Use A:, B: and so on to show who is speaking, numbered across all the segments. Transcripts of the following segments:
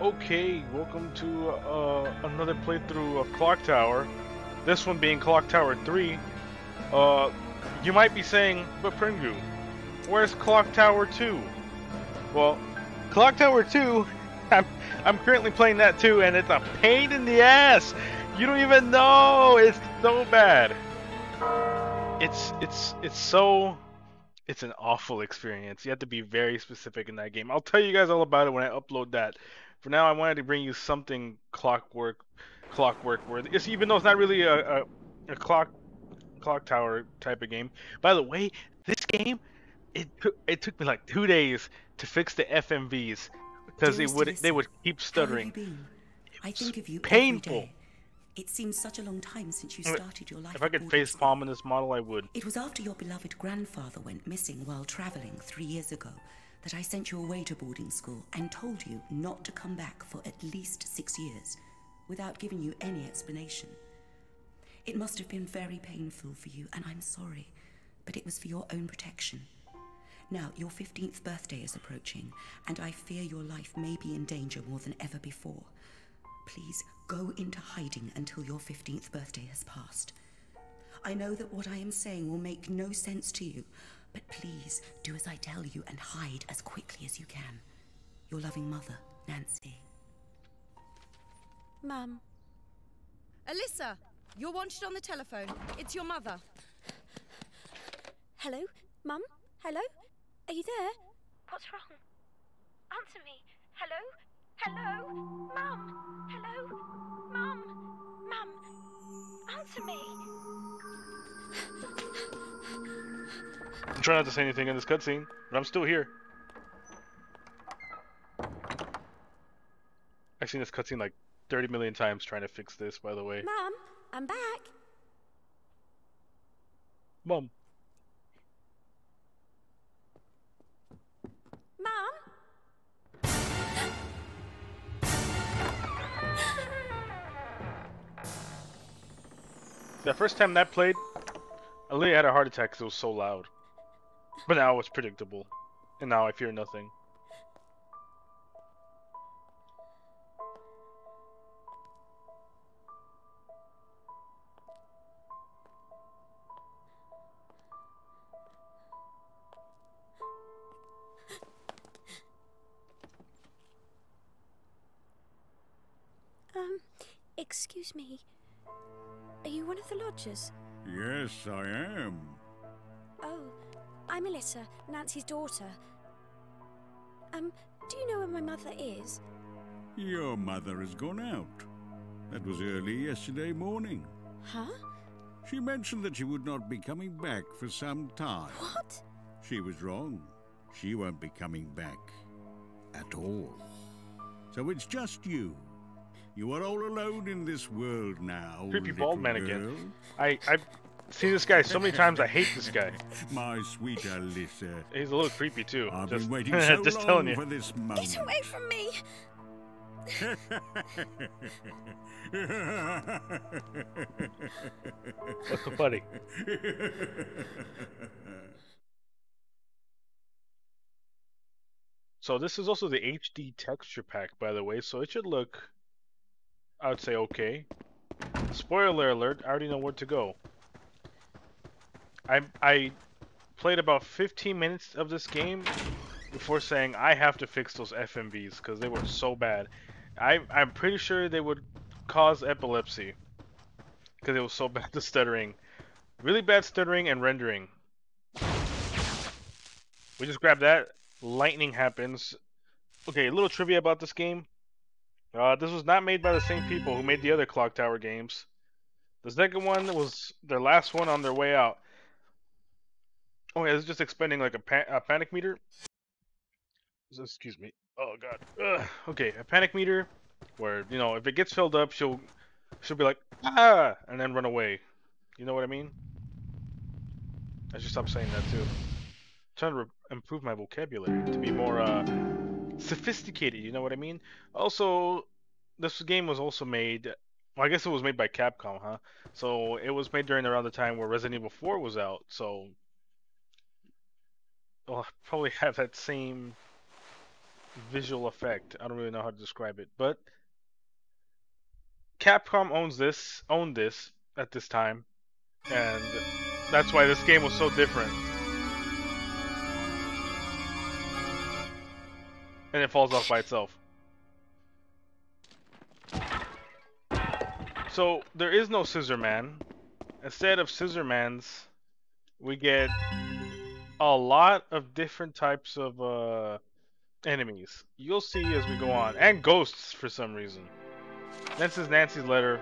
A: Okay, welcome to uh, another playthrough of Clock Tower. This one being Clock Tower 3. Uh, you might be saying, but Pringu, where's Clock Tower 2? Well, Clock Tower 2, I'm, I'm currently playing that too, and it's a pain in the ass. You don't even know. It's so bad. It's it's it's so it's an awful experience. You have to be very specific in that game. I'll tell you guys all about it when I upload that. For now, I wanted to bring you something clockwork, clockwork worthy. It's, even though it's not really a, a, a clock clock tower type of game. By the way, this game it took it took me like two days to fix the FMVs because it would they would keep stuttering.
B: I think of you
A: painful.
B: It seems such a long time since you started your life.
A: If I could face palm in this model, I would.
B: It was after your beloved grandfather went missing while traveling three years ago that I sent you away to boarding school and told you not to come back for at least six years without giving you any explanation. It must have been very painful for you, and I'm sorry, but it was for your own protection. Now, your 15th birthday is approaching, and I fear your life may be in danger more than ever before. Please go into hiding until your 15th birthday has passed. I know that what I am saying will make no sense to you, but please do as I tell you and hide as quickly as you can. Your loving mother, Nancy.
C: Mum. Alyssa, you're wanted on the telephone. It's your mother.
D: Hello? Mum? Hello? Are you there?
E: What's wrong? Answer me. Hello? Hello? Mum? Hello? Mum? Mum? Answer me.
A: I'm trying not to say anything in this cutscene, but I'm still here. I've seen this cutscene like 30 million times trying to fix this, by the way.
D: Mom, I'm back.
A: Mom.
D: Mum?
A: The first time that played, I literally had a heart attack because it was so loud. But now it's predictable. And now I fear nothing.
D: Um, excuse me. Are you one of the lodgers?
F: Yes, I am.
D: Oh, I'm Alyssa, Nancy's daughter. Um, do you know where my mother is?
F: Your mother has gone out. That was early yesterday morning.
D: Huh?
F: She mentioned that she would not be coming back for some time.
D: What?
F: She was wrong. She won't be coming back. At all. So it's just you. You are all alone in this world now.
A: Creepy bald
F: little
A: man again. I, I've seen this guy so many times, I hate this guy.
F: My sweet Alyssa.
A: He's a little creepy too.
F: I've
A: just
F: been waiting so
A: just
F: long
A: telling you.
F: for this
D: Get
F: moment.
D: away from me!
A: What's so funny? So this is also the HD texture pack, by the way, so it should look, I would say, okay. Spoiler alert, I already know where to go. I, I played about 15 minutes of this game before saying I have to fix those FMVs because they were so bad. I, I'm pretty sure they would cause epilepsy because it was so bad the stuttering. Really bad stuttering and rendering. We just grab that. Lightning happens. Okay, a little trivia about this game. Uh, this was not made by the same people who made the other Clock Tower games. The second one was their last one on their way out. Oh yeah, is just expending like a, a panic meter. Excuse me. Oh god. Ugh. Okay, a panic meter, where you know if it gets filled up, she'll she'll be like ah, and then run away. You know what I mean? I should stop saying that too. trying to improve my vocabulary to be more uh, sophisticated. You know what I mean? Also, this game was also made. Well, I guess it was made by Capcom, huh? So it was made during around the time where Resident Evil 4 was out. So, well, oh, probably have that same visual effect. I don't really know how to describe it, but Capcom owns this, owned this at this time, and that's why this game was so different. And it falls off by itself. So there is no Scissor Man. Instead of Scissor Mans, we get a lot of different types of uh, enemies. You'll see as we go on, and ghosts for some reason. This is Nancy's letter.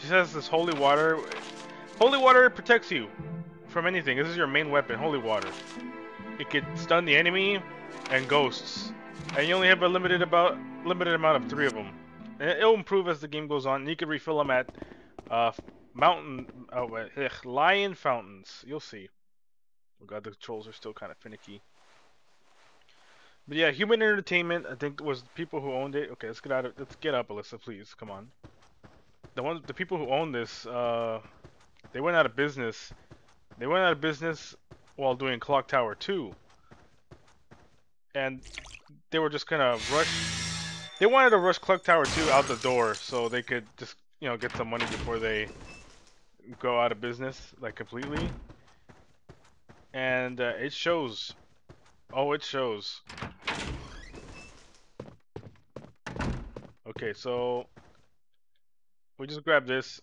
A: She says this holy water. Holy water protects you from anything. This is your main weapon, holy water. It can stun the enemy and ghosts, and you only have a limited about limited amount of three of them. And it'll improve as the game goes on. And you can refill them at uh, mountain, oh, ugh, lion fountains. You'll see. Oh god, the controls are still kind of finicky. But yeah, Human Entertainment, I think was the people who owned it. Okay, let's get out of let's get up, Alyssa, please. Come on. The ones the people who owned this, uh they went out of business. They went out of business while doing Clock Tower 2. And they were just gonna rush they wanted to rush Clock Tower 2 out the door so they could just, you know, get some money before they go out of business, like completely. And uh, it shows. Oh, it shows. Okay, so we just grab this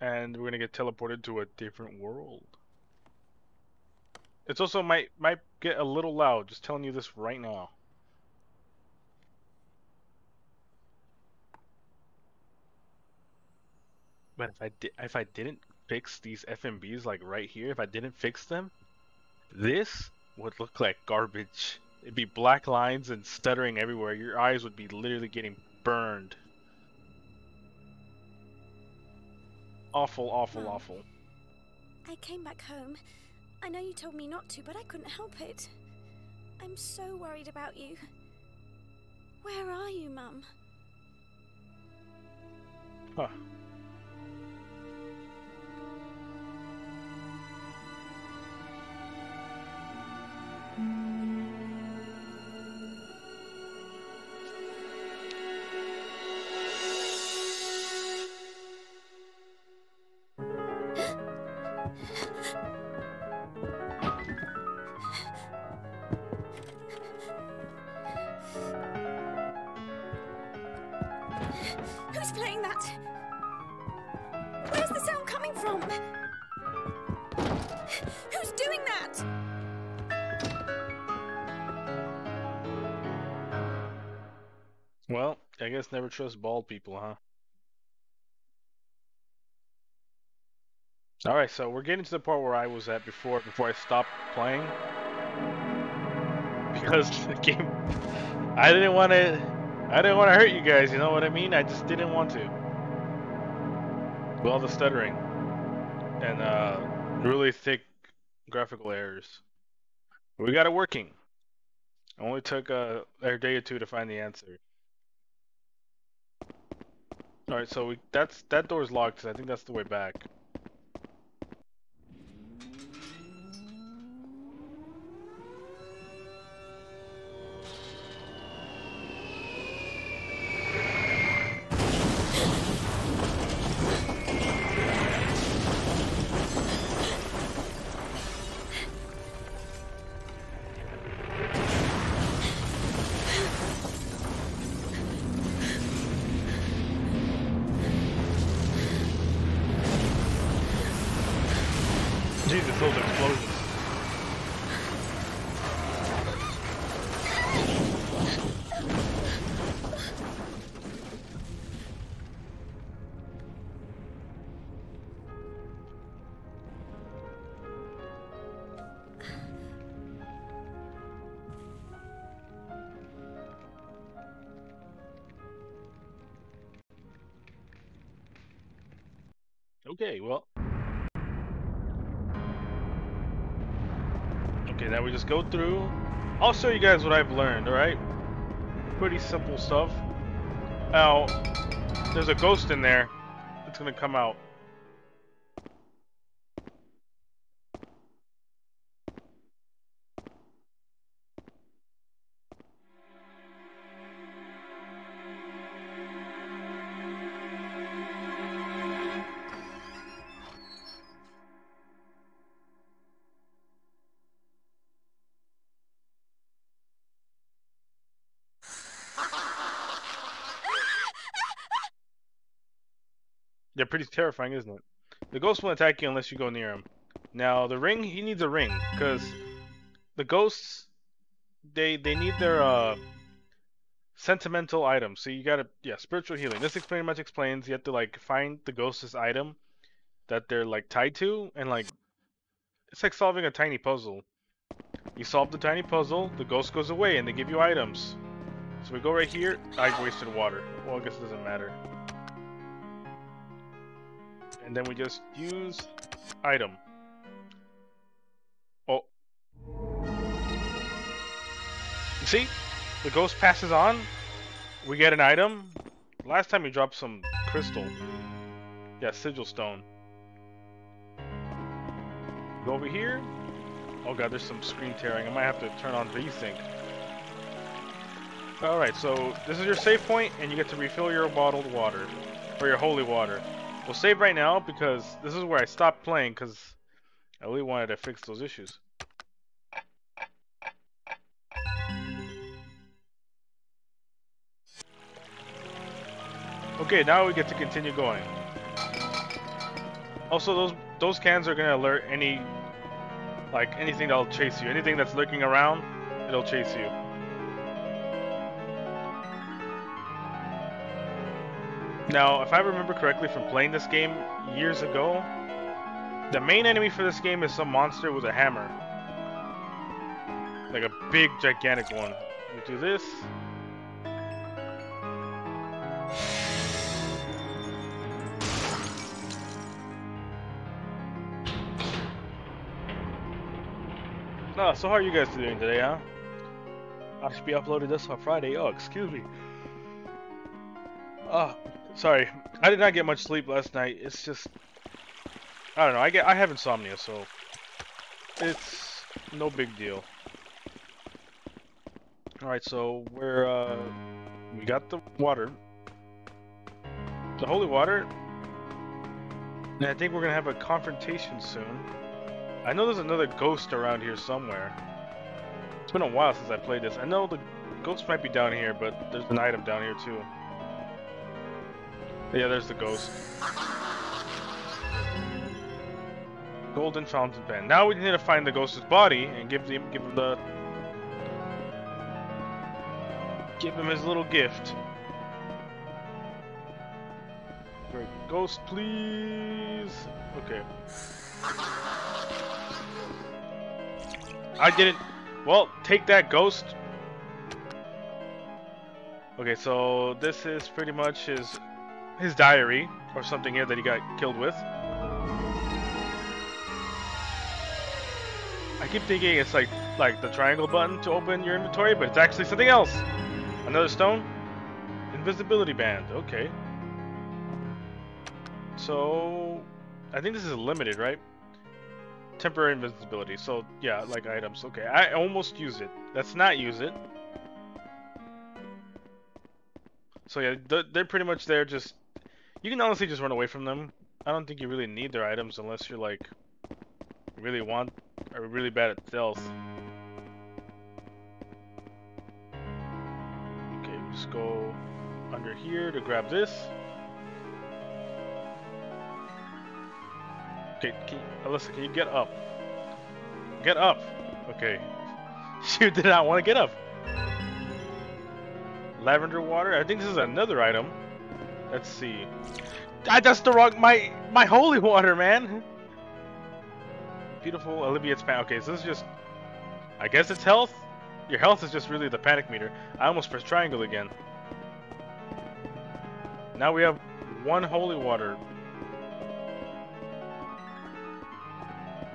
A: and we're gonna get teleported to a different world. It's also might might get a little loud, just telling you this right now. But if I did if I didn't fix these FMVs like right here, if I didn't fix them, this would look like garbage. It'd be black lines and stuttering everywhere. Your eyes would be literally getting burned. Awful, awful,
D: Mom.
A: awful.
D: I came back home. I know you told me not to, but I couldn't help it. I'm so worried about you. Where are you, Mum?
A: Huh. Guess never trust bald people, huh? Alright, so we're getting to the part where I was at before before I stopped playing. Because the game I didn't want to I didn't want to hurt you guys, you know what I mean? I just didn't want to. With all the stuttering and uh really thick graphical errors. We got it working. Only took uh, a day or two to find the answer. All right, so we that's that door's locked. I think that's the way back. Okay, well. Okay, now we just go through. I'll show you guys what I've learned, alright? Pretty simple stuff. Now, there's a ghost in there. It's gonna come out. Pretty terrifying, isn't it? The ghost won't attack you unless you go near him. Now the ring, he needs a ring because the ghosts, they they need their uh sentimental items. So you gotta yeah spiritual healing. This pretty much explains you have to like find the ghost's item that they're like tied to and like it's like solving a tiny puzzle. You solve the tiny puzzle, the ghost goes away, and they give you items. So we go right here. I wasted water. Well, I guess it doesn't matter. And then we just use item. Oh. See? The ghost passes on. We get an item. Last time we dropped some crystal. Yeah, sigil stone. Go over here. Oh god, there's some screen tearing. I might have to turn on VSync. Alright, so this is your save point, and you get to refill your bottled water. Or your holy water. We'll save right now, because this is where I stopped playing, because I really wanted to fix those issues. Okay, now we get to continue going. Also, those those cans are gonna alert any, like anything that'll chase you. Anything that's lurking around, it'll chase you. Now, if I remember correctly from playing this game years ago, the main enemy for this game is some monster with a hammer. Like a big, gigantic one. Do this. Oh, so how are you guys doing today, huh? I should be uploading this on Friday. Oh, excuse me. Oh, sorry. I did not get much sleep last night. It's just I don't know. I get I have insomnia, so it's no big deal. All right, so we're uh we got the water. The holy water. And I think we're to have a confrontation soon. I know there's another ghost around here somewhere. It's been a while since I played this. I know the ghost might be down here, but there's an item down here too. Yeah, there's the ghost. Golden fountain pen. Now we need to find the ghost's body and give him give him the give him his little gift. Great. Ghost, please. Okay. I didn't. Well, take that, ghost. Okay, so this is pretty much his his diary or something here that he got killed with. I keep thinking it's like like the triangle button to open your inventory, but it's actually something else. Another stone. Invisibility band. Okay. So, I think this is limited, right? Temporary invisibility. So, yeah, like items. Okay, I almost use it. Let's not use it. So yeah, they're pretty much there just... You can honestly just run away from them. I don't think you really need their items unless you're like... Really want... Are really bad at stealth. Okay, let's go under here to grab this. Okay, can you, Alyssa, can you get up? Get up! Okay. She did not want to get up. Lavender water? I think this is another item. Let's see. I, that's the wrong... My, my holy water, man! Beautiful Olivia's pan. Okay, so this is just... I guess it's health? Your health is just really the panic meter. I almost pressed triangle again. Now we have one holy water.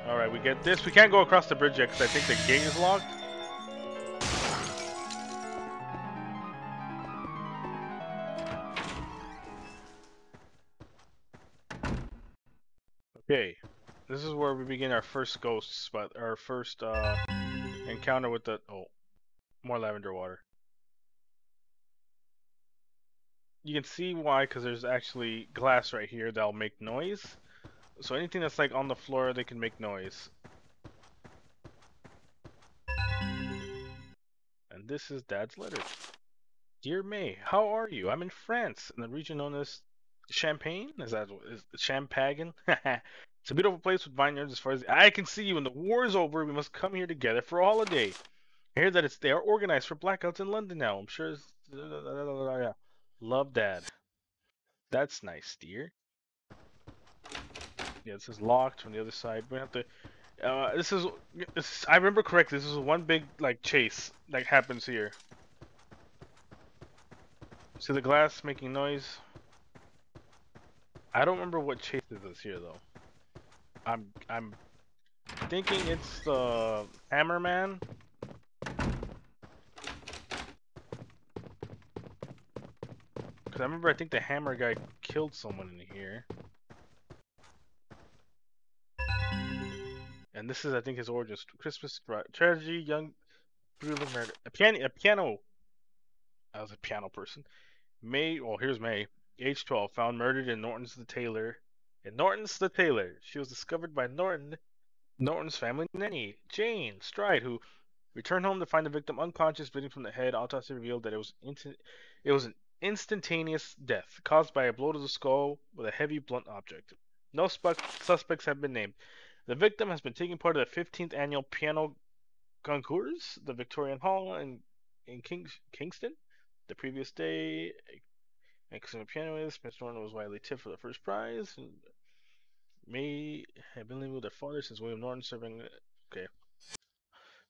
A: Alright, we get this. We can't go across the bridge yet because I think the gate is locked. Okay, this is where we begin our first ghost spot, our first uh, encounter with the oh, more lavender water. You can see why, because there's actually glass right here that'll make noise. So anything that's like on the floor, they can make noise. And this is Dad's letter. Dear May, how are you? I'm in France, in the region known as Champagne? Is that is Champagne? it's a beautiful place with vineyards as far as I can see. When the war is over, we must come here together for a holiday. I hear that it's they are organized for blackouts in London now. I'm sure. It's, yeah. Love Dad. That's nice, dear. Yeah, this is locked from the other side. We have to. Uh, this is, this, I remember correctly. This is one big like chase that happens here. See the glass making noise. I don't remember what chases us here though. I'm I'm thinking it's the Hammer Man. Cause I remember I think the Hammer guy killed someone in here. And this is I think his origins. Christmas tragedy, young brutal murder. A piano a piano I was a piano person. May well here's May age 12, found murdered in Norton's the tailor. In Norton's the tailor, she was discovered by Norton, Norton's family nanny, Jane Stride, who returned home to find the victim unconscious, bleeding from the head. Autopsy revealed that it was it was an instantaneous death caused by a blow to the skull with a heavy blunt object. No suspects have been named. The victim has been taking part of the 15th annual piano concours, the Victorian Hall in in Kings, Kingston. The previous day, Excellent pianist, Miss Norton was widely tipped for the first prize. And May have been living with her father since William Norton serving. Okay.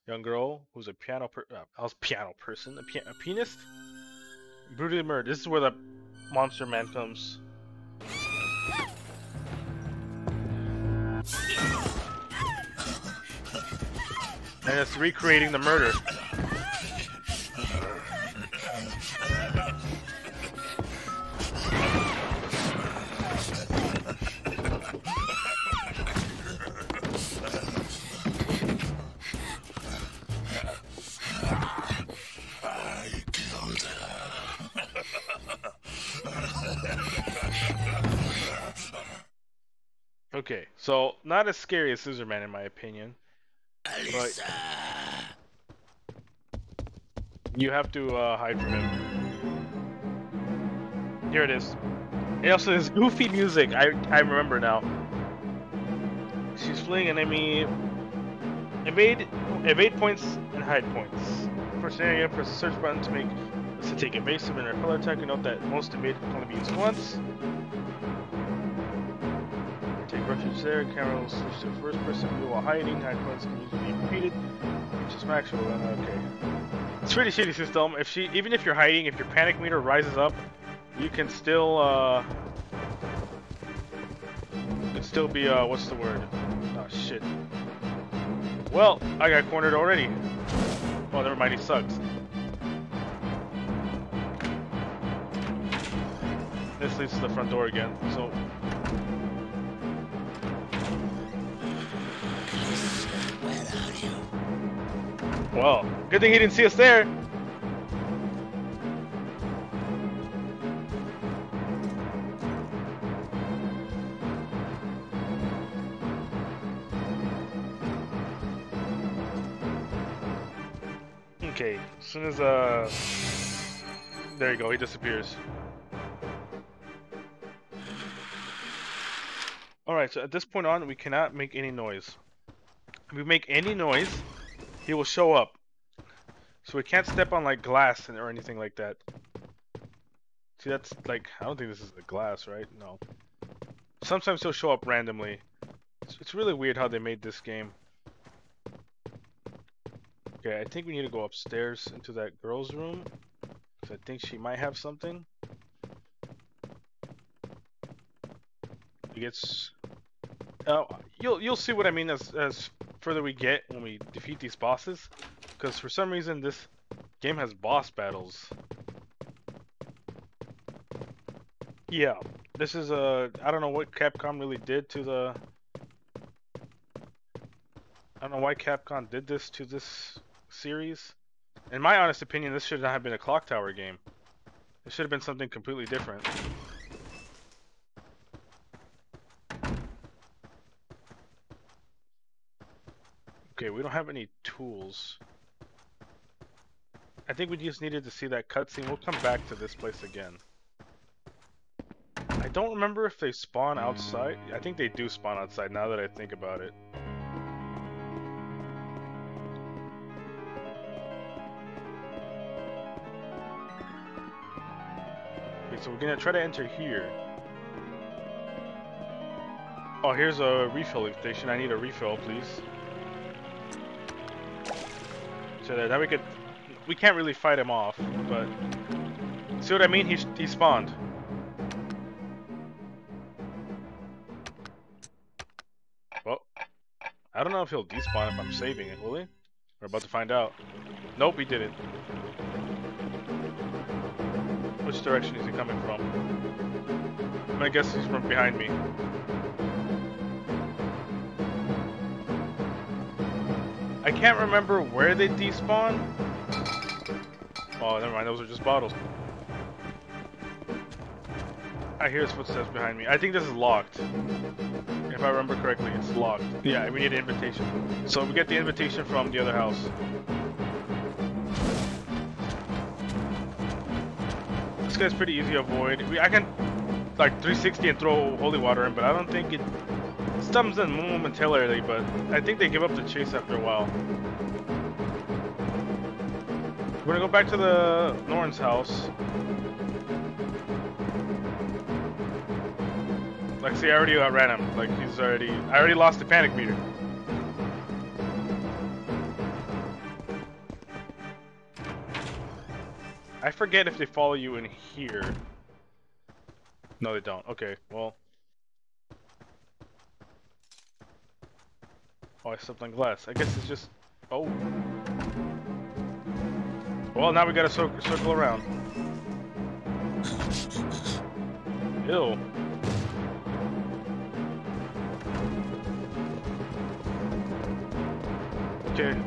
A: Young girl who's a piano per uh, I was piano person, a, pia a pianist, brutally murdered. This is where the monster man comes. And it's recreating the murder. So not as scary as Scissor Man in my opinion. But you have to uh, hide from him. Here it is. It also has goofy music. I I remember now. She's fleeing an enemy. Evade evade points and hide points. For scenario, press the search button to make to take evasive and repel attack. And note that most evade can only be used once refuge there. Camera will switch to first person view while hiding. Hide points can usually be repeated. Just maximum. Okay. It's pretty shitty system. If she, even if you're hiding, if your panic meter rises up, you can still, uh, you can still be, uh, what's the word? Oh shit. Well, I got cornered already. Oh, never mind. He sucks. This leads to the front door again. So Well, good thing he didn't see us there. Okay, as soon as, uh... There you go, he disappears. Alright, so at this point on, we cannot make any noise. If we make any noise, he will show up. So we can't step on like glass or anything like that. See, that's like, I don't think this is the glass, right? No. Sometimes he'll show up randomly. It's, it's really weird how they made this game. Okay, I think we need to go upstairs into that girl's room. Because I think she might have something. He gets... Oh, you'll you'll see what I mean as as further we get when we defeat these bosses. Because for some reason this game has boss battles. Yeah, this is a... I don't know what Capcom really did to the... I don't know why Capcom did this to this series. In my honest opinion, this should not have been a Clock Tower game. It should have been something completely different. Okay, we don't have any tools. I think we just needed to see that cutscene. We'll come back to this place again. I don't remember if they spawn outside. I think they do spawn outside now that I think about it. Okay, so we're gonna try to enter here. Oh, here's a refilling station. I need a refill, please. So that, we could... We can't really fight him off, but... See what I mean? He, he spawned. Well, I don't know if he'll despawn if I'm saving it, will he? We're about to find out. Nope, he didn't. Which direction is he coming from? I'm gonna guess he's from behind me. I can't remember where they despawn. Oh, never mind. Those are just bottles. I hear his footsteps behind me. I think this is locked. If I remember correctly, it's locked. Yeah, we need an invitation. So we get the invitation from the other house. This guy's pretty easy to avoid. I can like 360 and throw holy water in, but I don't think it stuns them momentarily. But I think they give up the chase after a while. We're gonna go back to the Norn's house. Like, see, I already outran him. Like, he's already... I already lost the panic meter. I forget if they follow you in here. No, they don't. Okay, well... Oh, I on glass. I guess it's just... Oh. Well, now we gotta cir circle around. Ew. Okay.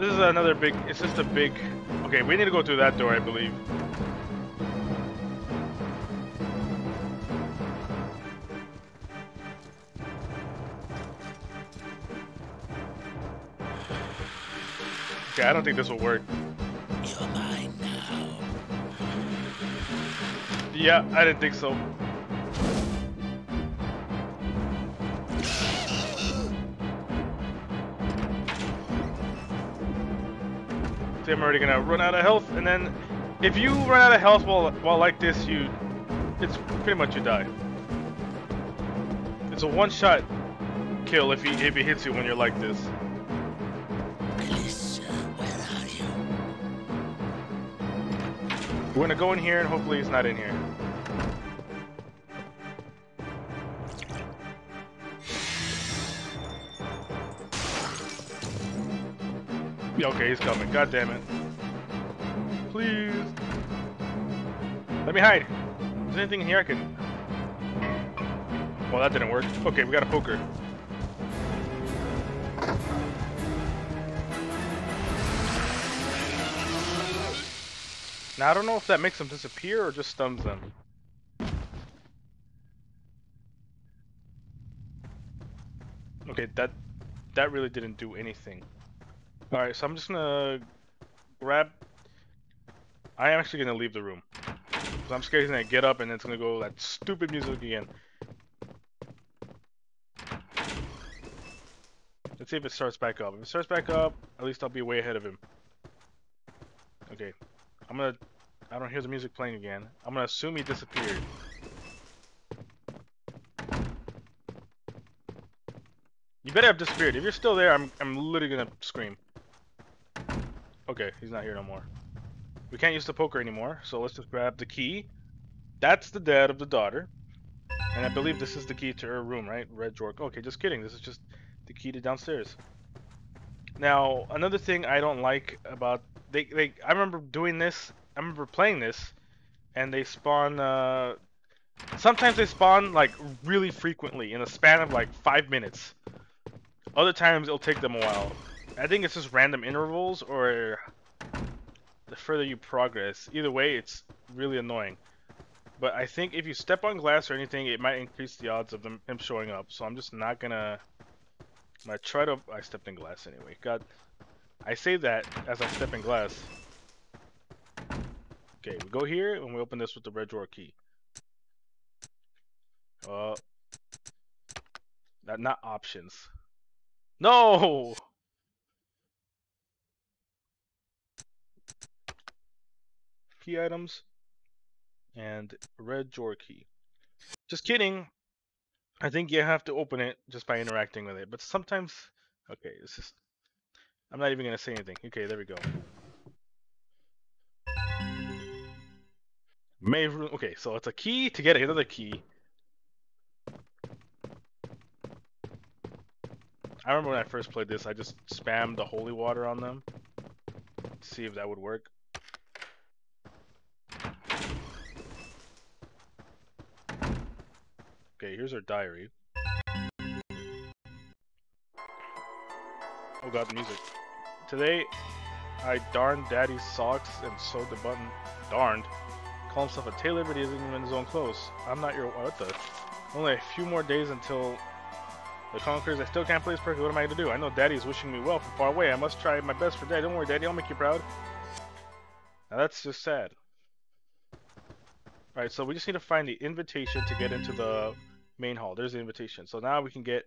A: This is another big, it's just a big, okay, we need to go through that door, I believe. Okay, I don't think this will work.
G: You're mine now.
A: Yeah, I didn't think so. See, I'm already gonna run out of health, and then if you run out of health while while like this, you it's pretty much you die. It's a one-shot kill if he if he hits you when you're like this. We're gonna go in here, and hopefully he's not in here. Yeah, okay, he's coming. God damn it. Please. Let me hide. Is there anything in here I can... Well, that didn't work. Okay, we got a poker. Now, I don't know if that makes them disappear or just stuns them. Okay, that that really didn't do anything. Alright, so I'm just gonna grab... I am actually gonna leave the room. Cause I'm scared he's gonna get up and it's gonna go that stupid music again. Let's see if it starts back up. If it starts back up, at least I'll be way ahead of him. Okay. I'm gonna... I don't hear the music playing again. I'm gonna assume he disappeared. You better have disappeared. If you're still there, I'm, I'm literally gonna scream. Okay, he's not here no more. We can't use the poker anymore, so let's just grab the key. That's the dad of the daughter. And I believe this is the key to her room, right? Red drawer. Okay, just kidding. This is just the key to downstairs. Now, another thing I don't like about... They, they, I remember doing this. I remember playing this. And they spawn... Uh, sometimes they spawn, like, really frequently. In a span of, like, five minutes. Other times, it'll take them a while. I think it's just random intervals or the further you progress. Either way, it's really annoying. But I think if you step on glass or anything, it might increase the odds of them him showing up. So I'm just not gonna. Gonna try to. I stepped in glass anyway. God, I say that as I step in glass. Okay, we go here and we open this with the red drawer key. Uh, that not options. No. Key items and red drawer key. Just kidding. I think you have to open it just by interacting with it. But sometimes, okay, it's just. I'm not even gonna say anything. Okay, there we go. May room. Okay, so it's a key to get another key. I remember when I first played this, I just spammed the holy water on them. See if that would work. Okay, here's our diary. Oh god, music. Today, I darned daddy's socks and sewed the button. Darned. Call himself a tailor, but he isn't even in his own clothes. I'm not your. What the? Only a few more days until the concours. I still can't play this perfectly. What am I going to do? I know daddy's wishing me well from far away. I must try my best for dad. Don't worry, daddy. I'll make you proud. Now that's just sad. Alright, so we just need to find the invitation to get into the main hall. There's the invitation. So now we can get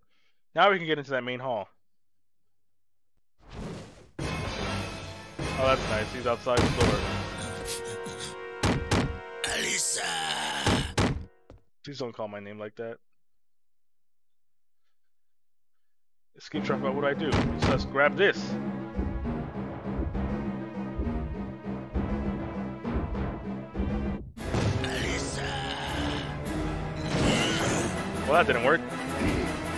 A: now we can get into that main hall. Oh, that's nice. He's outside the door.
G: Alyssa!
A: Please don't call my name like that. Escape trap about what I do. Says grab this.
G: Alyssa!
A: Well, that didn't work.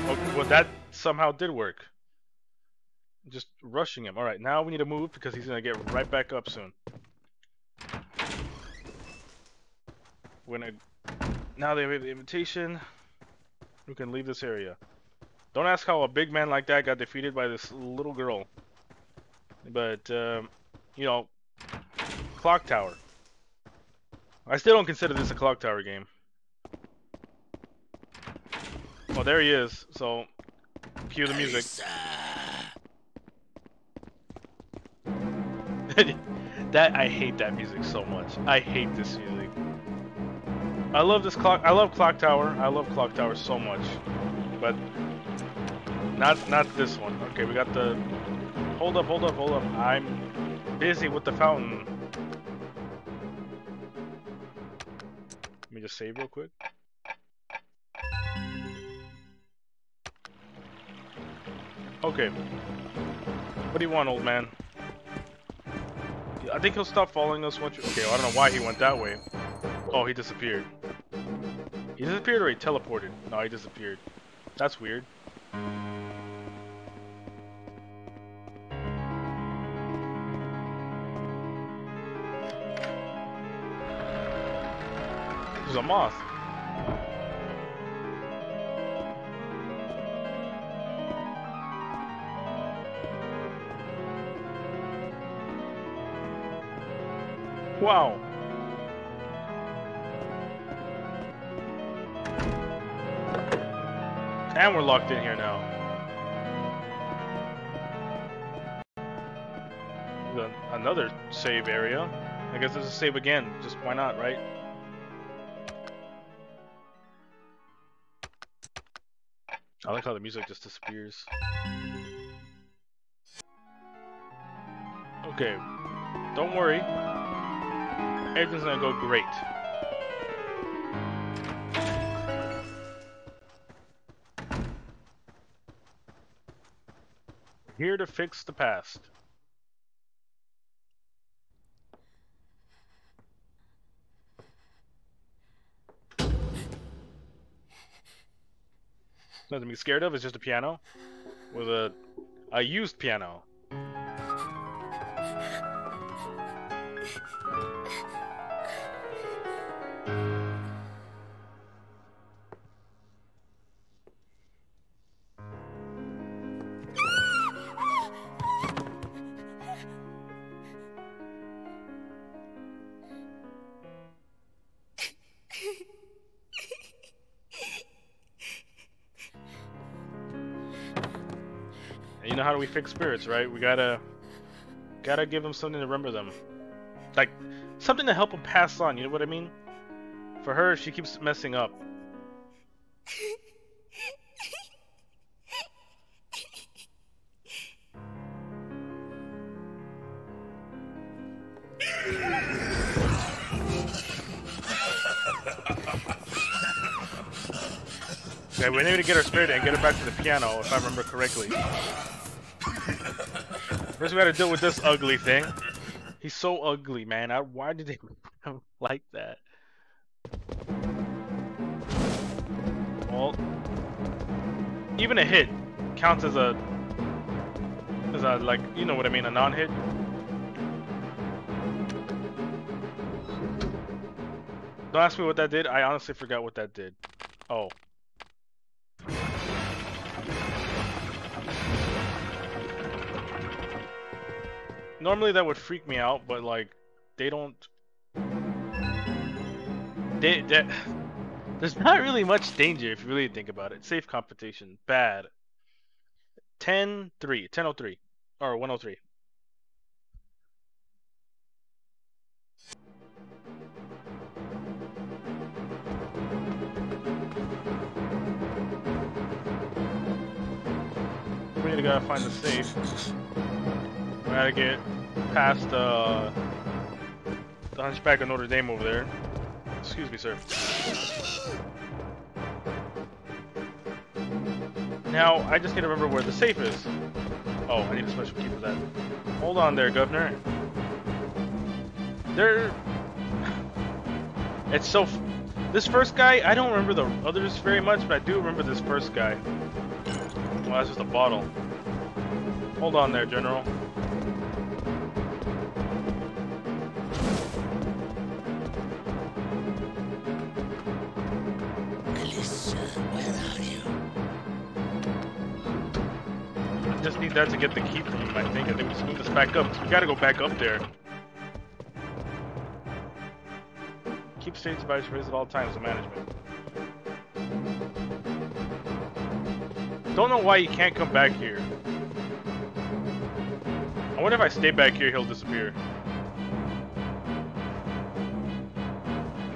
A: Oh, well, that somehow did work. Just rushing him. Alright, now we need to move because he's going to get right back up soon. We're going to... Now they have the invitation. We can leave this area. Don't ask how a big man like that got defeated by this little girl. But, um, you know, Clock Tower. I still don't consider this a Clock Tower game. Oh, there he is. So, cue the music. that I hate that music so much. I hate this music. I love this clock. I love Clock Tower. I love Clock Tower so much, but not not this one. Okay, we got the. Hold up! Hold up! Hold up! I'm busy with the fountain. Let me just save real quick. Okay. What do you want, old man? I think he'll stop following us once. You... Okay, well, I don't know why he went that way. Oh, he disappeared. He disappeared or he teleported? No, he disappeared. That's weird. There's a moth. Wow. And we're locked in here now. Another save area. I guess there's a save again. Just why not, right? I like how the music just disappears. Okay. Don't worry. Everything's gonna go great. Here to fix the past. Nothing to be scared of. It's just a piano with a a used piano. And you know how do we fix spirits, right? We gotta gotta give them something to remember them. like something to help them pass on. You know what I mean? For her, she keeps messing up. Okay, we need to get her spirit and get her back to the piano, if I remember correctly. First, we gotta deal with this ugly thing. He's so ugly, man. I, why did they like that? Well, even a hit counts as a as a like you know what I mean, a non-hit. Don't ask me what that did. I honestly forgot what that did. Oh. Normally that would freak me out, but like they don't. They, they there's not really much danger if you really think about it. Safe competition, bad. 10 3, 1003 or 103. We need to go find the safe. Gotta get past uh, the Hunchback of Notre Dame over there. Excuse me, sir. Now, I just to remember where the safe is. Oh, I need a special key for that. Hold on there, Governor. There... It's so... This first guy, I don't remember the others very much, but I do remember this first guy. Well, that's just a bottle. Hold on there, General. Just need that to get the key from him, I think. I think we just move this back up. We gotta go back up there. Keep stage device raised at all times, the management. Don't know why he can't come back here. I wonder if I stay back here, he'll disappear.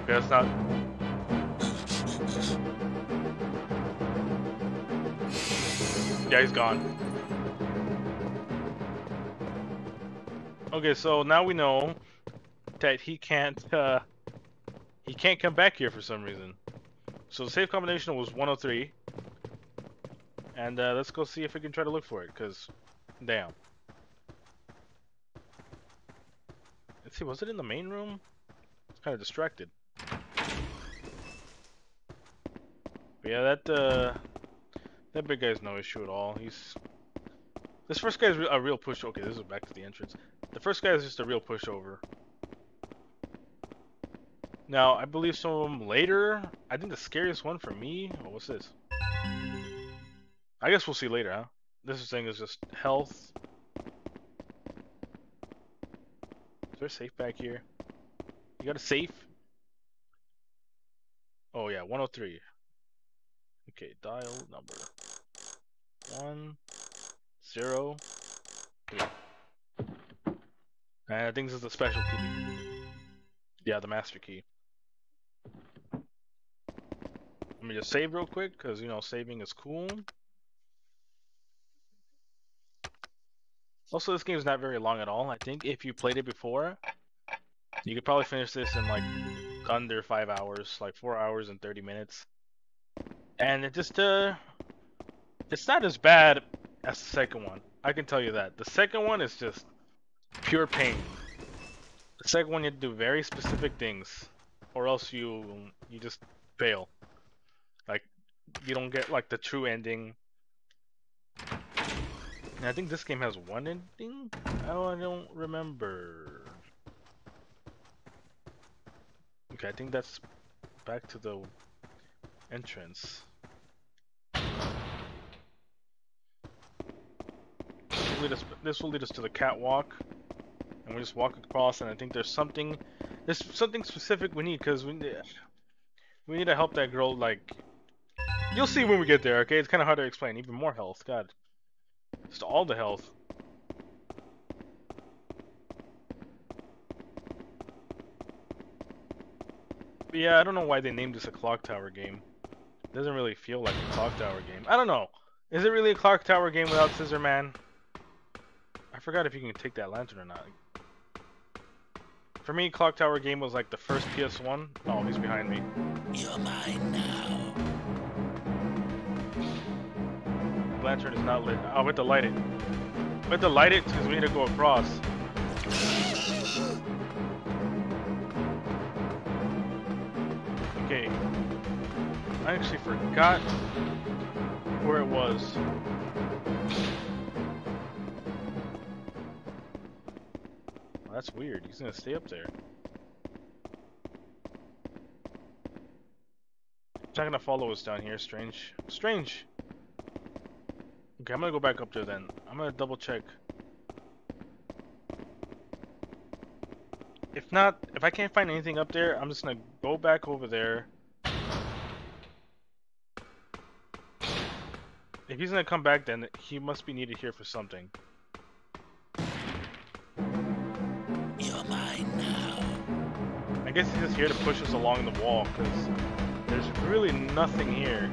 A: Okay, that's not... Yeah, he's gone. Okay, so now we know that he can't, uh, he can't come back here for some reason. So the safe combination was 103. And uh, let's go see if we can try to look for it, because, damn. Let's see, was it in the main room? It's kind of distracted. But yeah, that, uh, that big guy's no issue at all. He's... This first guy is a real push... Okay, this is back to the entrance. The first guy is just a real pushover. Now, I believe some of them later. I think the scariest one for me... Oh, what's this? I guess we'll see later, huh? This thing is just health. Is there a safe back here? You got a safe? Oh yeah, 103. Okay, dial number. One, zero, three. And I think this is the special key. Yeah, the master key. Let me just save real quick, because, you know, saving is cool. Also, this game is not very long at all. I think if you played it before, you could probably finish this in like under five hours, like four hours and 30 minutes. And it just, uh, it's not as bad as the second one. I can tell you that. The second one is just pure pain. The second one you have to do very specific things, or else you you just fail. Like you don't get like the true ending. And I think this game has one ending. Oh, I don't remember. Okay, I think that's back to the entrance. This will lead us, this will lead us to the catwalk, and we just walk across. And I think there's something, there's something specific we need because we need, we need to help that girl. Like, you'll see when we get there. Okay, it's kind of hard to explain. Even more health. God, just all the health. But yeah, I don't know why they named this a clock tower game. It doesn't really feel like a clock tower game. I don't know. Is it really a clock tower game without Scissor Man? I forgot if you can take that lantern or not. For me, Clock Tower game was like the first PS1. Oh, he's behind me.
G: You're mine now.
A: lantern is not lit. Oh, we have to light it. We have to light it because we need to go across. Okay. I actually forgot where it was. That's weird. He's gonna stay up there. He's not gonna follow us down here, strange. Strange! Okay, I'm gonna go back up there then. I'm gonna double check. If not, if I can't find anything up there, I'm just gonna go back over there. If he's gonna come back, then he must be needed here for something. Guess he's just here to push us along the wall, because there's really nothing here.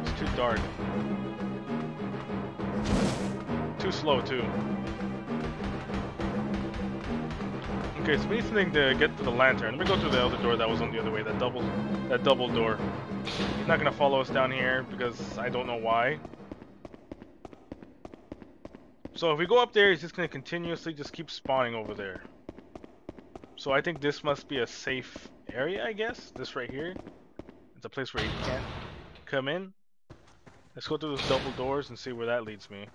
A: It's too dark. Too slow, too. Okay, so we need something to get to the lantern. Let me go through the other door that was on the other way, that double, that double door. He's not gonna follow us down here, because I don't know why. So if we go up there, he's just gonna continuously just keep spawning over there. So I think this must be a safe area, I guess. This right here. It's a place where he can't come in. Let's go through those double doors and see where that leads me.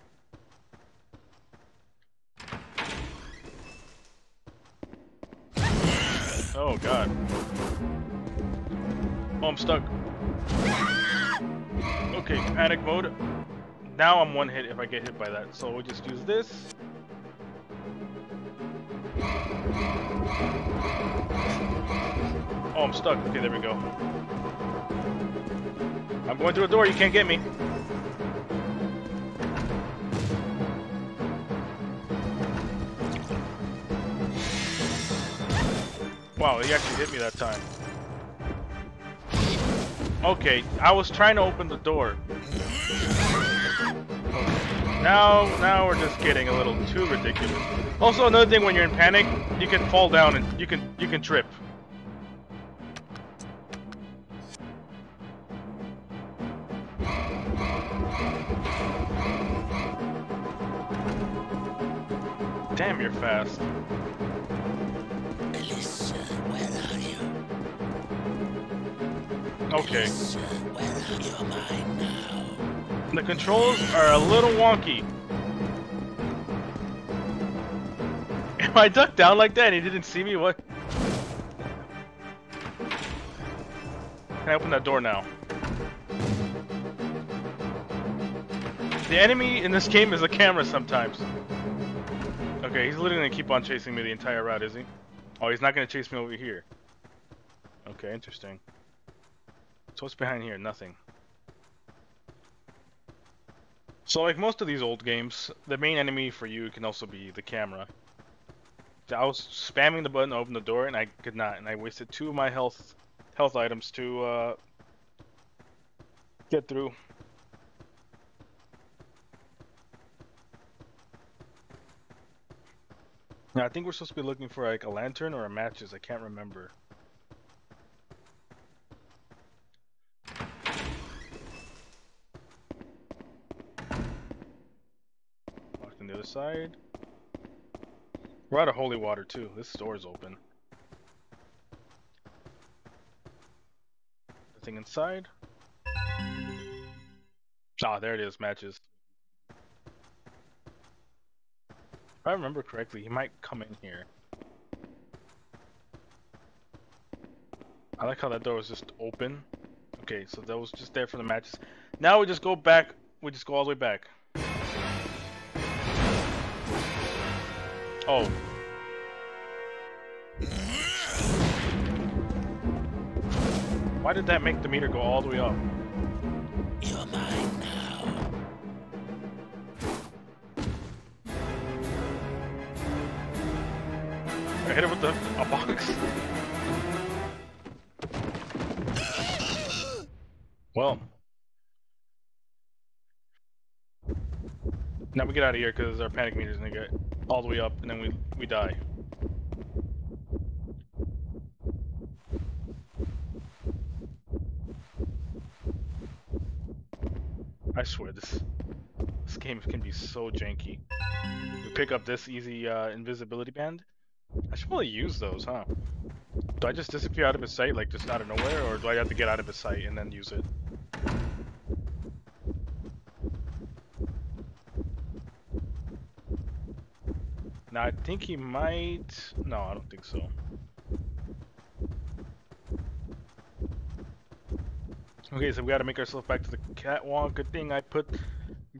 A: Oh god. Oh, I'm stuck. Okay, panic mode. Now I'm one hit if I get hit by that. So we'll just use this. Oh, I'm stuck. Okay, there we go. I'm going through a door. You can't get me. Wow, he actually hit me that time. Okay, I was trying to open the door. Now, now we're just getting a little too ridiculous. Also, another thing when you're in panic, you can fall down and you can you can trip. Damn, you're fast.
G: Alyssa, where are you?
A: Okay.
G: Alyssa, where are you? You're mine now.
A: The controls are a little wonky. If I ducked down like that and he didn't see me, what? Can I open that door now? The enemy in this game is a camera sometimes. Okay, he's literally gonna keep on chasing me the entire route, is he? Oh, he's not gonna chase me over here. Okay, interesting. So what's behind here? Nothing. So like most of these old games, the main enemy for you can also be the camera. I was spamming the button to open the door and I could not, and I wasted two of my health health items to uh, get through. Now I think we're supposed to be looking for like a lantern or a matches. I can't remember. Locked on the other side. We're out of holy water too. This door's open. Nothing inside. Ah, there it is, matches. If I remember correctly, he might come in here. I like how that door was just open. Okay, so that was just there for the matches. Now we just go back. We just go all the way back. Oh. Why did that make the meter go all the way up? hit it with the, a box. Well. Now we get out of here because our panic meter's gonna get all the way up and then we, we die. I swear, this this game can be so janky. You pick up this easy uh, invisibility band, I should probably use those, huh? Do I just disappear out of his sight, like just out of nowhere, or do I have to get out of his sight and then use it? Now I think he might. No, I don't think so. Okay, so we gotta make ourselves back to the catwalk. Good thing I put.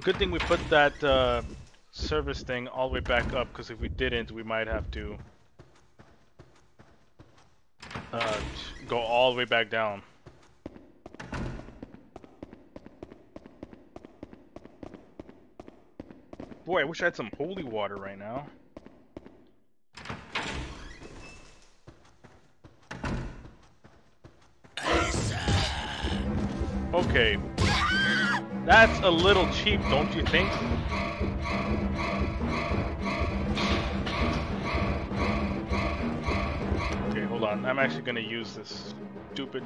A: Good thing we put that uh, service thing all the way back up, because if we didn't, we might have to uh, go all the way back down. Boy, I wish I had some holy water right now. Okay. That's a little cheap, don't you think? On. I'm actually gonna use this stupid...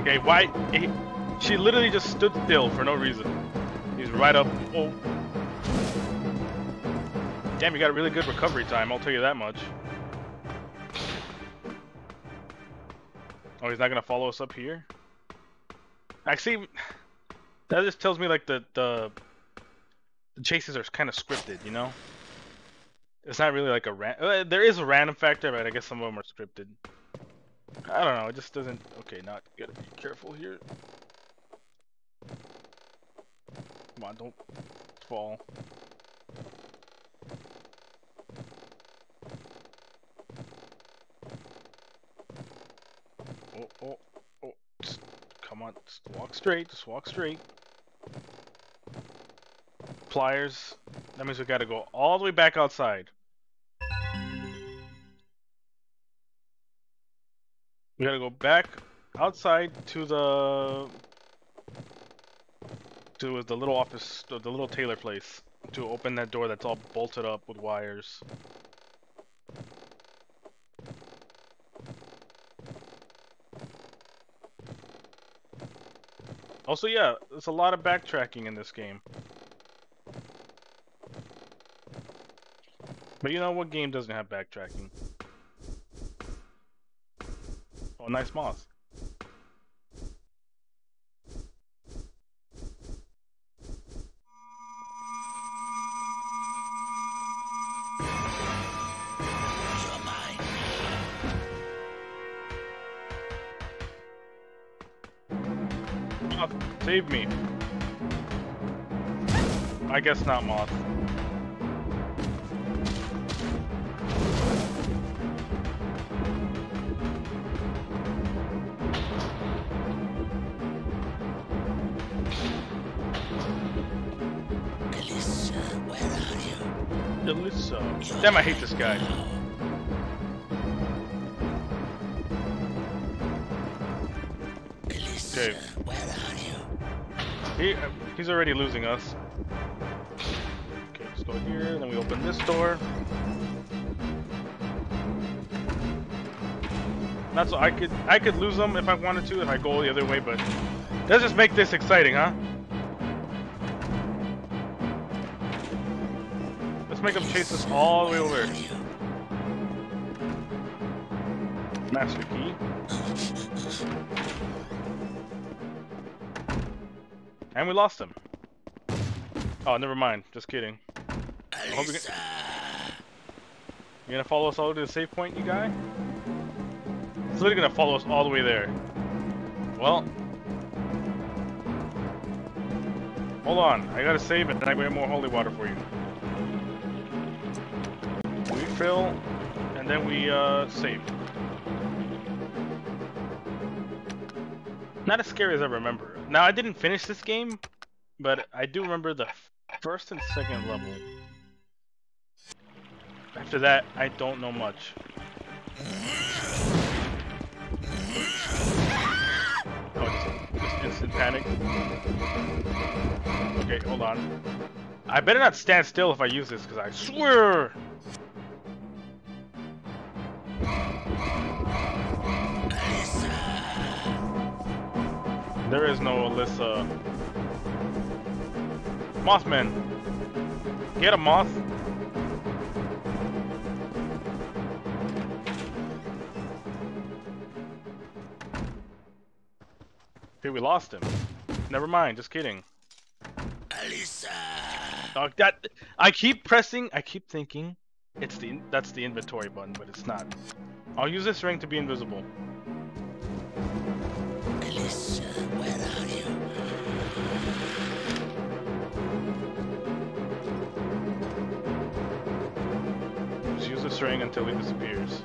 A: Okay, why? He, she literally just stood still for no reason. He's right up. Oh. Damn, you got a really good recovery time, I'll tell you that much. Oh, he's not gonna follow us up here? Actually, that just tells me like the, the, the chases are kind of scripted, you know? It's not really like a ran- uh, there is a random factor, but I guess some of them are scripted. I don't know, it just doesn't- okay, not gotta be careful here. Come on, don't fall. Oh, oh, oh. Just, come on, just walk straight, just walk straight. Pliers. That means we gotta go all the way back outside. We gotta go back outside to the to the little office, the little tailor place, to open that door that's all bolted up with wires. Also, yeah, there's a lot of backtracking in this game. But you know what game doesn't have backtracking? Oh, nice moth. Moth, save me. I guess not, Moth.
G: Alyssa.
A: Damn, I hate this guy. Okay. He, uh, he's already losing us. Okay, let's go here, then we open this door. That's I could I could lose them if I wanted to if I go the other way, but let's just make this exciting, huh? Let's make them chase us all the way over. Master key. And we lost him. Oh, never mind. Just kidding. we
G: Alyssa,
A: You gonna follow us all the way to the save point, you guy? He's literally gonna follow us all the way there. Well. Hold on. I gotta save it, then I get more holy water for you. Fill, and then we, uh, save. Not as scary as I remember. Now, I didn't finish this game, but I do remember the first and second level. After that, I don't know much. Oh, just instant panic. Okay, hold on. I better not stand still if I use this, because I swear! There is no Alyssa. Mothman! Get a moth! Okay, we lost him. Never mind, just kidding.
G: Alyssa!
A: Oh, that I keep pressing. I keep thinking it's the that's the inventory button, but it's not. I'll use this ring to be invisible.
G: Alyssa, where are you?
A: Just use this ring until he disappears.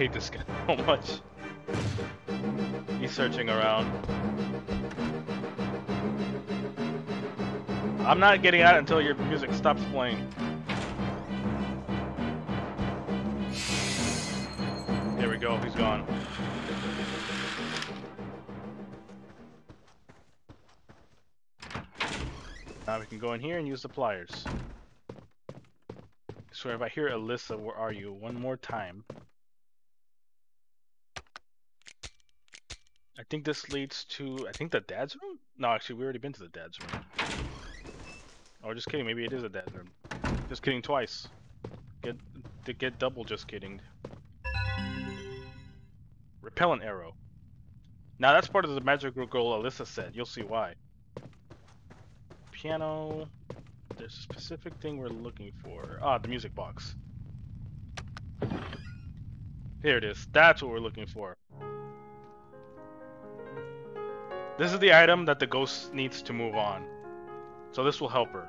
A: Hate this guy so much. He's searching around. I'm not getting out until your music stops playing. There we go, he's gone. Now we can go in here and use the pliers. So if I hear Alyssa, where are you? One more time. I think this leads to, I think the dad's room? No, actually, we already been to the dad's room. Oh, just kidding. Maybe it is a dad's room. Just kidding twice. Get, get double just kidding. Repellent arrow. Now that's part of the magical girl Alyssa said. You'll see why. Piano. There's a specific thing we're looking for. Ah, the music box. Here it is. That's what we're looking for. This is the item that the ghost needs to move on. So this will help her.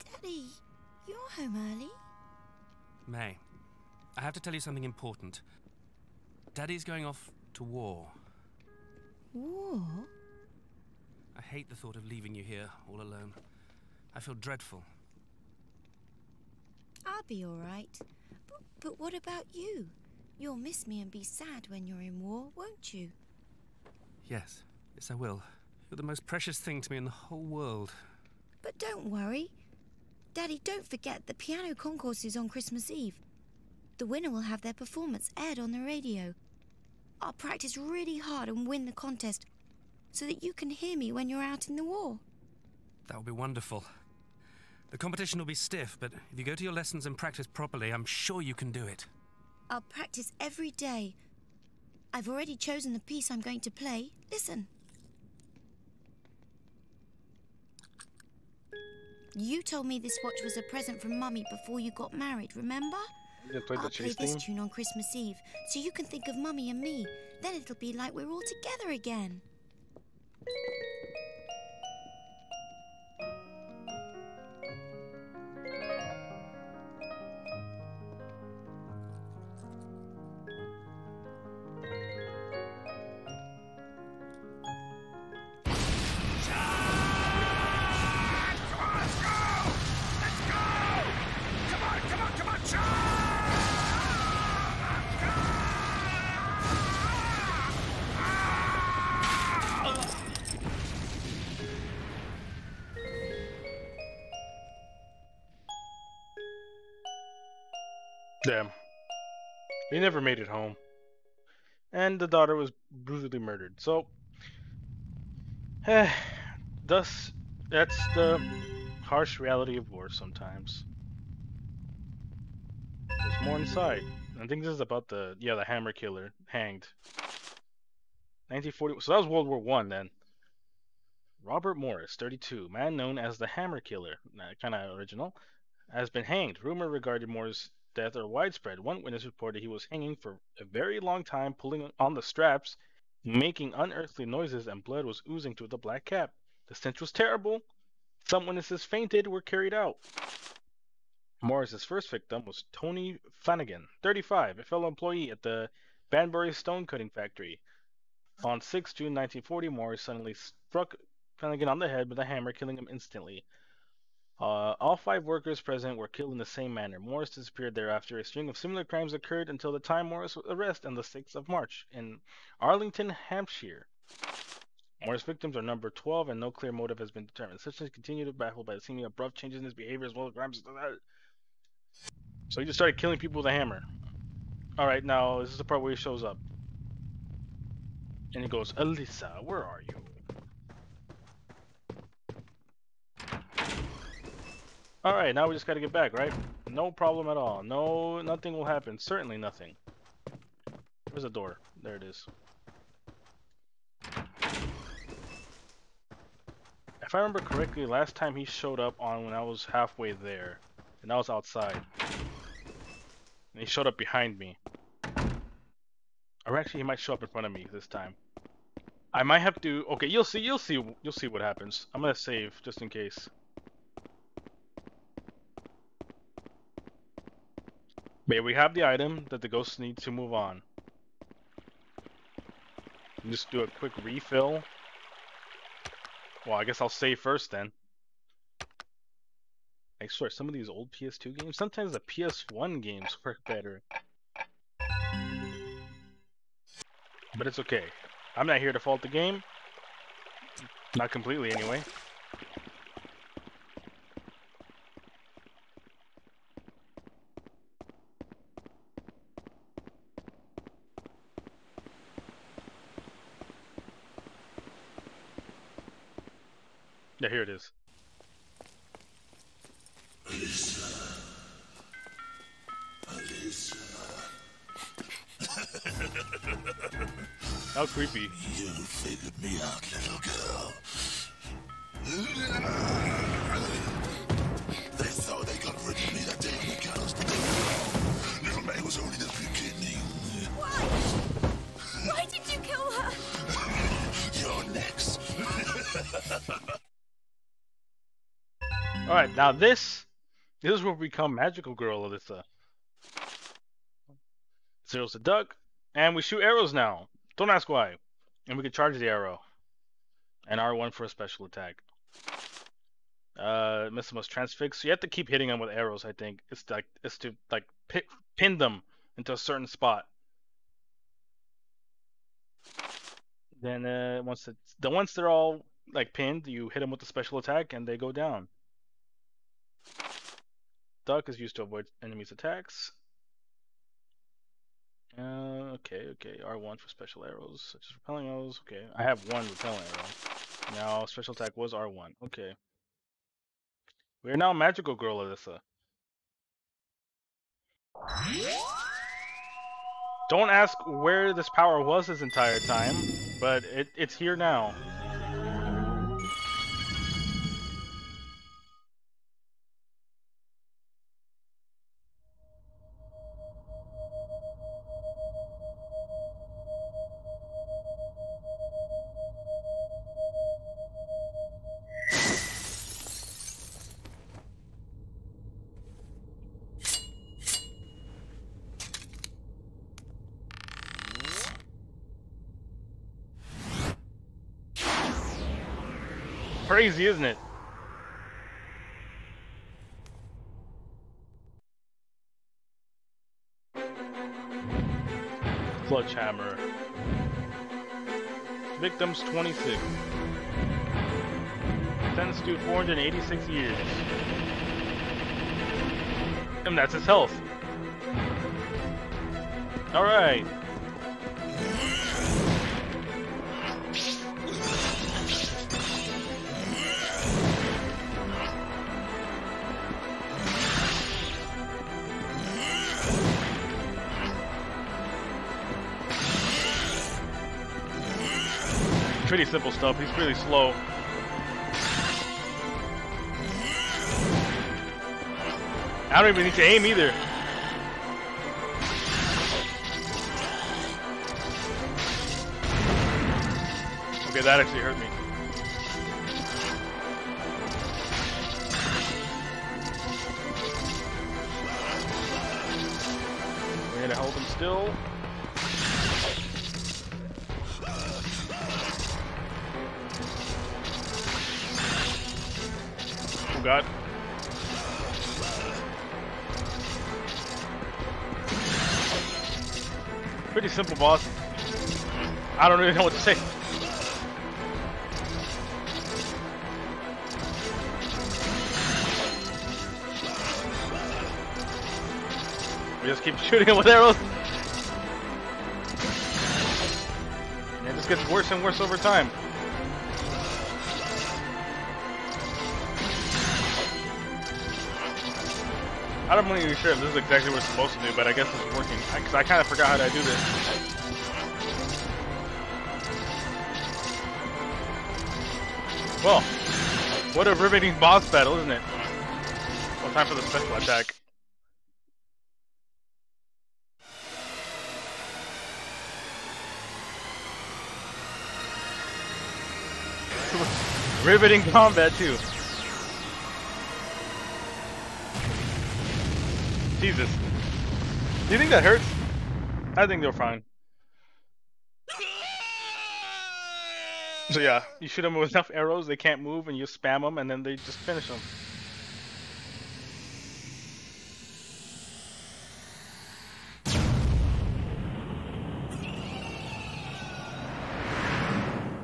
D: Daddy, you're home early.
H: May, I have to tell you something important. Daddy's going off to war.
D: War?
H: I hate the thought of leaving you here all alone. I feel dreadful.
D: I'll be all right. But, but what about you? You'll miss me and be sad when you're in war, won't you?
H: Yes, yes, I will. You're the most precious thing to me in the whole world.
D: But don't worry. Daddy, don't forget the piano concours is on Christmas Eve. The winner will have their performance aired on the radio. I'll practice really hard and win the contest so that you can hear me when you're out in the war.
H: That would be wonderful. The competition will be stiff, but if you go to your lessons and practice properly, I'm sure you can do it.
D: I'll practice every day. I've already chosen the piece I'm going to play. Listen. You told me this watch was a present from Mummy before you got married, remember?
A: You
D: I'll play this tune on Christmas Eve so you can think of Mummy and me. Then it'll be like we're all together again. Thank you.
A: Damn. He never made it home. And the daughter was brutally murdered. So, eh, thus, that's the harsh reality of war sometimes. There's more inside. I think this is about the, yeah, the hammer killer hanged. 1940, so that was World War One then. Robert Morris, 32, man known as the Hammer Killer, kind of original, has been hanged. Rumor regarding Morris death are widespread. One witness reported he was hanging for a very long time, pulling on the straps, making unearthly noises, and blood was oozing through the black cap. The stench was terrible. Some witnesses fainted, were carried out. Morris's first victim was Tony Flanagan, 35, a fellow employee at the Banbury Stone Cutting Factory. On 6 June 1940, Morris suddenly struck Flanagan on the head with a hammer, killing him instantly. Uh, all five workers present were killed in the same manner. Morris disappeared thereafter. A string of similar crimes occurred until the time Morris was arrested on the 6th of March in Arlington, Hampshire. Morris victims are number 12 and no clear motive has been determined. Such continue to baffled by the seeming abrupt changes in his behavior as well as crimes. So he just started killing people with a hammer. Alright, now this is the part where he shows up. And he goes, Alyssa, where are you? Alright, now we just gotta get back, right? No problem at all. No, nothing will happen. Certainly nothing. There's a door? There it is. If I remember correctly, last time he showed up on when I was halfway there. And I was outside. And he showed up behind me. Or actually, he might show up in front of me this time. I might have to... Okay, you'll see, you'll see, you'll see what happens. I'm gonna save, just in case. Yeah, we have the item that the ghosts need to move on. Just do a quick refill. Well, I guess I'll save first then. I swear, some of these old PS2 games, sometimes the PS1 games work better. But it's okay. I'm not here to fault the game. Not completely, anyway. Now this this is we become magical girl Alyssa. Zero's a duck, and we shoot arrows now. Don't ask why. And we can charge the arrow. And R1 for a special attack. Uh miss must transfix. So you have to keep hitting them with arrows, I think. It's like it's to like pi pin them into a certain spot. Then uh once it's the once they're all like pinned, you hit them with the special attack and they go down. Duck is used to avoid enemies' attacks. Uh, okay, okay. R1 for special arrows, such as repelling arrows. Okay, I have one repelling arrow. Now, special attack was R1. Okay. We are now magical girl Alyssa. Don't ask where this power was this entire time, but it, it's here now. Crazy, isn't it? Clutch hammer. Victims 26. Sentenced to 486 years. And that's his health. Alright. pretty simple stuff. He's really slow. I don't even need to aim either. Okay, that actually hurt me. We're gonna hold him still. God. Pretty simple boss. I don't really know what to say. We just keep shooting him with arrows. And it just gets worse and worse over time. I'm not really sure if this is exactly what it's supposed to do, but I guess it's working. Because I, I kind of forgot how to do this. Well, what a riveting boss battle, isn't it? Well, time for the special attack. riveting combat, too. Jesus. Do you think that hurts? I think they're fine. So yeah, you shoot them with enough arrows, they can't move, and you spam them, and then they just finish them.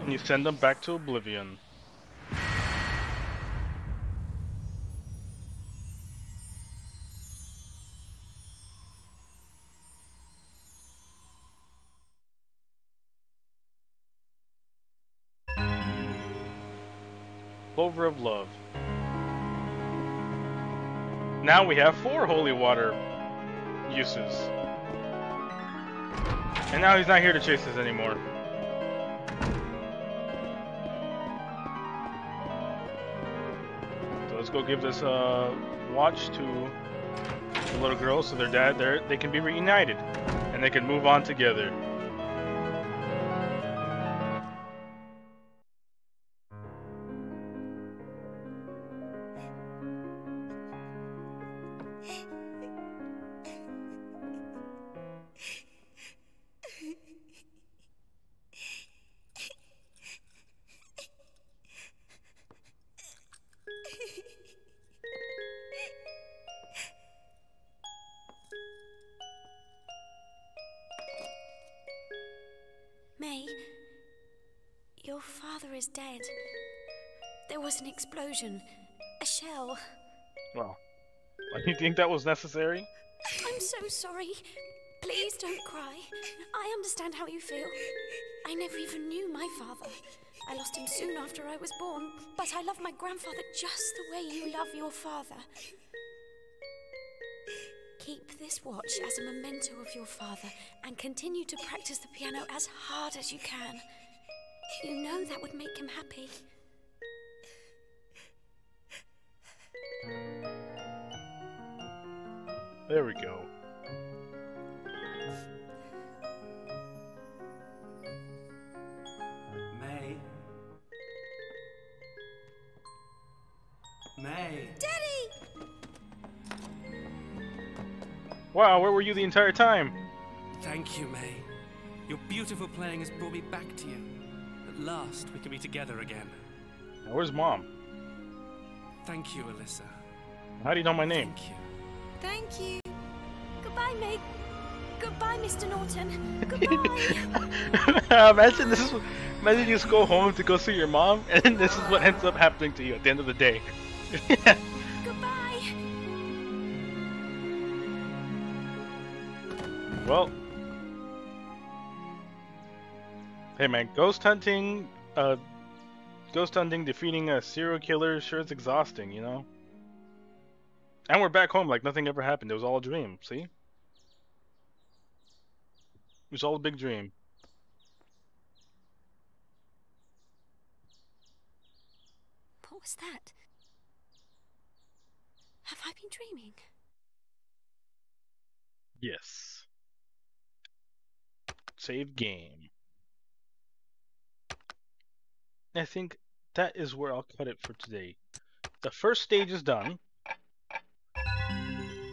A: And you send them back to oblivion. Clover of Love. Now we have four holy water uses. And now he's not here to chase us anymore. So let's go give this uh, watch to the little girl so their dad they can be reunited and they can move on together. Think that was necessary?
E: I'm so sorry. Please don't cry. I understand how you feel. I never even knew my father. I lost him soon after I was born, but I love my grandfather just the way you love your father. Keep this watch as a memento of your father and continue to practice the piano as hard as you can. You know that would make him happy.
A: There we go.
H: May. May.
E: Daddy!
A: Wow, where were you the entire time?
H: Thank you, May. Your beautiful playing has brought me back to you. At last, we can be together again.
A: Now, where's mom?
H: Thank you, Alyssa.
A: How do you know my name?
H: Thank you.
E: Thank you. Goodbye, May. Goodbye, Mr. Norton. Goodbye.
A: imagine this is imagine you just go home to go see your mom and this is what ends up happening to you at the end of the day.
E: Goodbye.
A: well Hey man, ghost hunting uh ghost hunting defeating a serial killer sure is exhausting, you know? And we're back home like nothing ever happened. It was all a dream, see? It was all a big dream.
E: What was that? Have I been dreaming?
A: Yes. Save game. I think that is where I'll cut it for today. The first stage is done.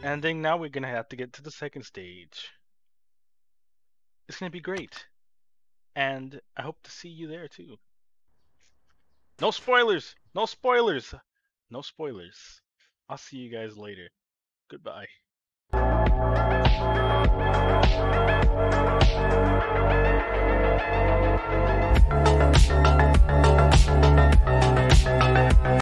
A: Then now we're gonna have to get to the second stage. It's gonna be great. And I hope to see you there too. No spoilers! No spoilers! No spoilers. I'll see you guys later. Goodbye.